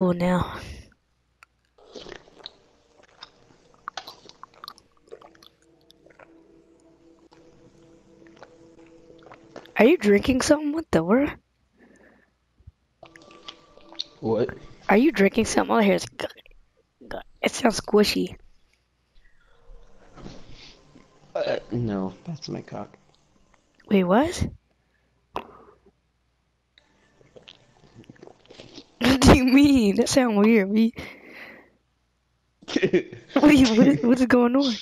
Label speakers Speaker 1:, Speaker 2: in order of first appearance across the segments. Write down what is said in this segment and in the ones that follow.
Speaker 1: Oh, now. Are you drinking something? What the world?
Speaker 2: What?
Speaker 1: Are you drinking something? Oh, here's. It sounds squishy.
Speaker 2: Uh, no, that's my cock.
Speaker 1: Wait, what? What do you mean? That sound weird. We, what, you, what, is, what is going on?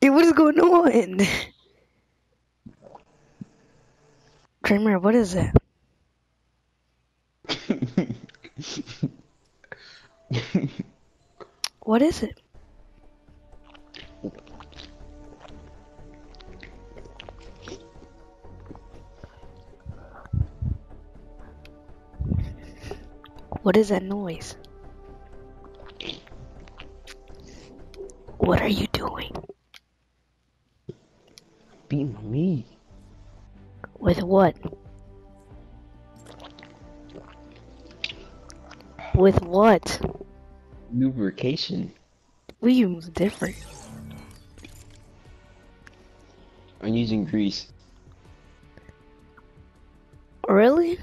Speaker 1: Hey, what is going on? Kramer, what is that? What is it? What is that noise? What are you doing?
Speaker 2: Beat my meat.
Speaker 1: With what? With what?
Speaker 2: Lubrication.
Speaker 1: We use different.
Speaker 2: I'm using grease.
Speaker 1: Really?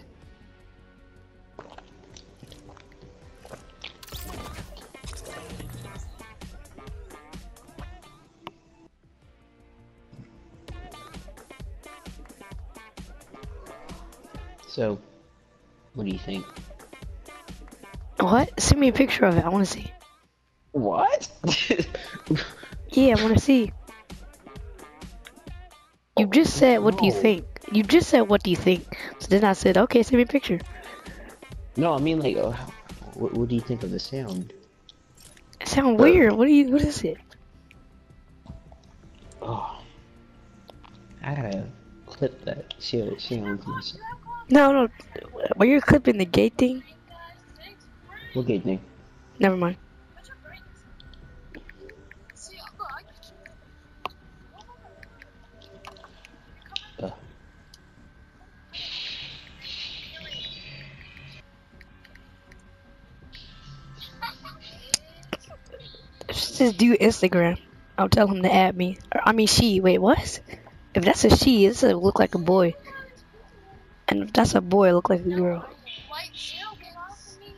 Speaker 2: So, what do you think?
Speaker 1: What? Send me a picture of it. I want to see.
Speaker 2: What?
Speaker 1: Yeah, I want to see. You just said, what do you think? You just said, what do you think? So then I said, okay, send me a picture.
Speaker 2: no, I mean like, uh, what, what do you think of the sound?
Speaker 1: It sounds weird. What do you, what is it?
Speaker 2: Oh, I gotta clip that. See how it sounds.
Speaker 1: No, no. When you're clipping the gate thing,
Speaker 2: What gate thing?
Speaker 1: never mind.
Speaker 2: Uh,
Speaker 1: just do Instagram. I'll tell him to add me. I mean, she. Wait, what? If that's a she, it's a look like a boy. And if that's a boy, it look like a girl.
Speaker 3: White shell, get off of me.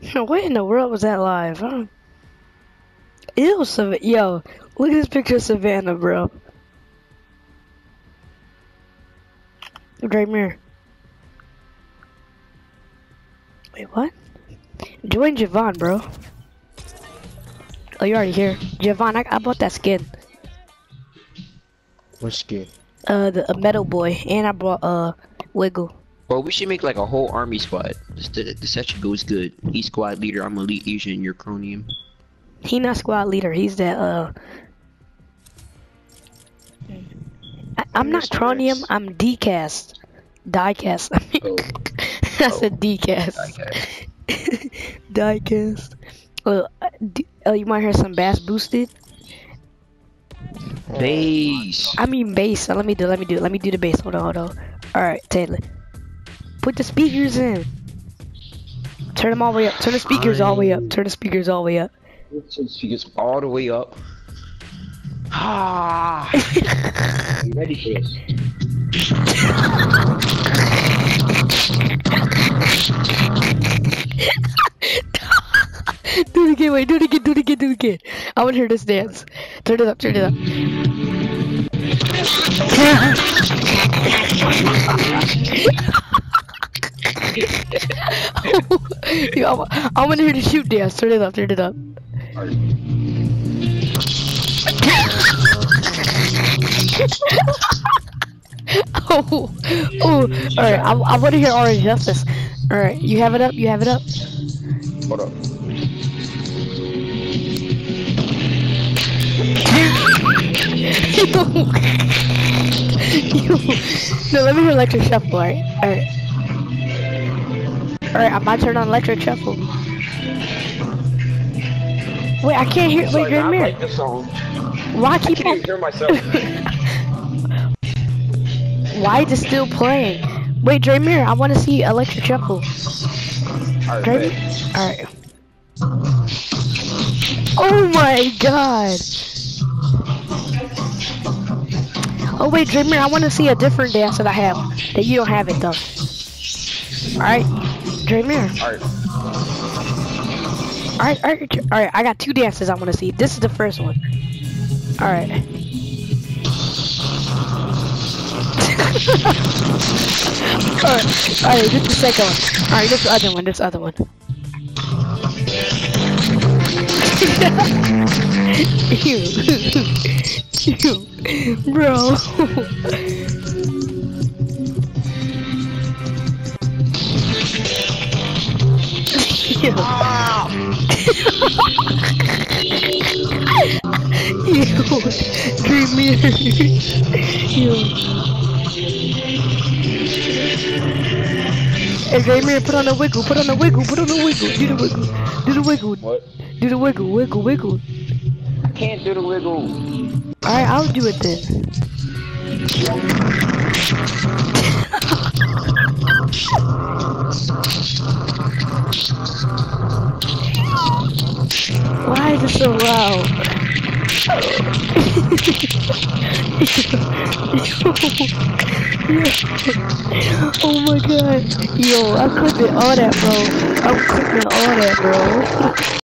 Speaker 3: The spring?"
Speaker 1: what in the world was that live? Huh? Ew, Sav- yo, look at this picture of Savannah, bro. Right mirror. Wait, what? Join Javon, bro. Oh, you're already here. Javon, I, I bought that skin.
Speaker 2: What skin?
Speaker 1: Uh, the a metal boy, and I brought uh Wiggle.
Speaker 2: Well, we should make like a whole army squad. This, the, the session goes good. He's squad leader. I'm Elite Agent. You're Cronium.
Speaker 1: He not squad leader. He's that uh. I, I'm not.
Speaker 2: X.
Speaker 1: I'm decast. Diecast. I mean,
Speaker 2: Oh.
Speaker 1: I said Dcast. Diecast. Uh, D- uh, you might hear some bass boosted.
Speaker 2: Base.
Speaker 1: I mean bass. Let me do. Let me do. Let me do the bass. Hold on. Hold on. All right, Taylor. Put the speakers in. Turn them all the way up. Turn the speakers all the way up. Turn the speakers all the way up.
Speaker 2: Speakers all the way up. Ah. you ready for this?
Speaker 1: do it again, wait, do it again, do it again, do it again. I want to hear this dance. Turn it up, turn it up. Yo, I, I want to hear the shoot dance. Turn it up, turn it up. oh, oh, alright, I, I want to hear Orange Justice. Alright, you have it up, you have it up.
Speaker 4: Hold up.
Speaker 1: You- no, let me hear Electric Shuffle, alright? Alright. Alright, I'm about to turn on Electric Shuffle. Wait, I can't hear. Wait,
Speaker 4: Sorry, I
Speaker 1: Grimir.
Speaker 4: like this song.
Speaker 1: Why
Speaker 4: I
Speaker 1: keep
Speaker 4: can't
Speaker 1: on?
Speaker 4: hear myself.
Speaker 1: Why is it still playing? Wait, Draymir, I want to see Electric Shuffle.
Speaker 4: Alright,
Speaker 1: Draymir? Alright. Oh my god! Oh wait, Dreamer, I want to see a different dance that I have. That you don't have it though. Alright, Dreamer.
Speaker 4: Alright.
Speaker 1: Alright, alright, alright, I got two dances I want to see. This is the first one. Alright. alright, alright, this is the second one. Alright, this is the other one, this is the other one. Ew. Ew. Bro. Hey, Dreamy, put on a wiggle, put on a wiggle, put on a wiggle, do the wiggle, do the wiggle,
Speaker 4: What?
Speaker 1: do the wiggle, wiggle, wiggle.
Speaker 4: I can't do the wiggle.
Speaker 1: Alright, I'll do it then. Why is it so loud? oh my god. Yo, I'm clipping all that, bro. I'm clipping all that, bro.